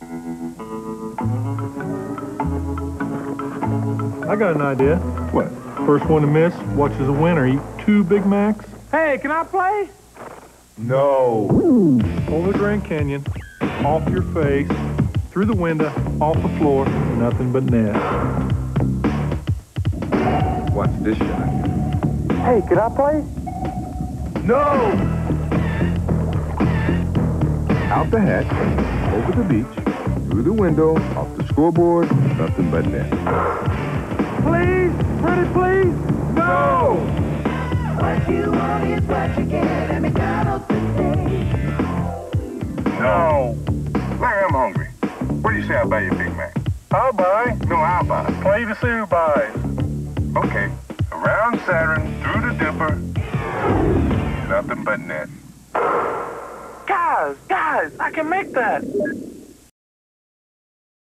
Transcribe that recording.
I got an idea. What? First one to miss watches a winner eat two Big Macs. Hey, can I play? No. Over the Grand Canyon, off your face, through the window, off the floor, nothing but net. Watch this shot. Hey, can I play? No! Out the hatch, over the beach, through the window, off the scoreboard, nothing but net. Please, pretty please. No! What you want is what you get at McDonald's today. No. Larry, I'm hungry. What do you say I buy you a Big Mac? I'll buy. No, I'll buy. Play the Sue buys. Okay. Around Saturn, through the Dipper. Nothing but net. Guys, guys, I can make that.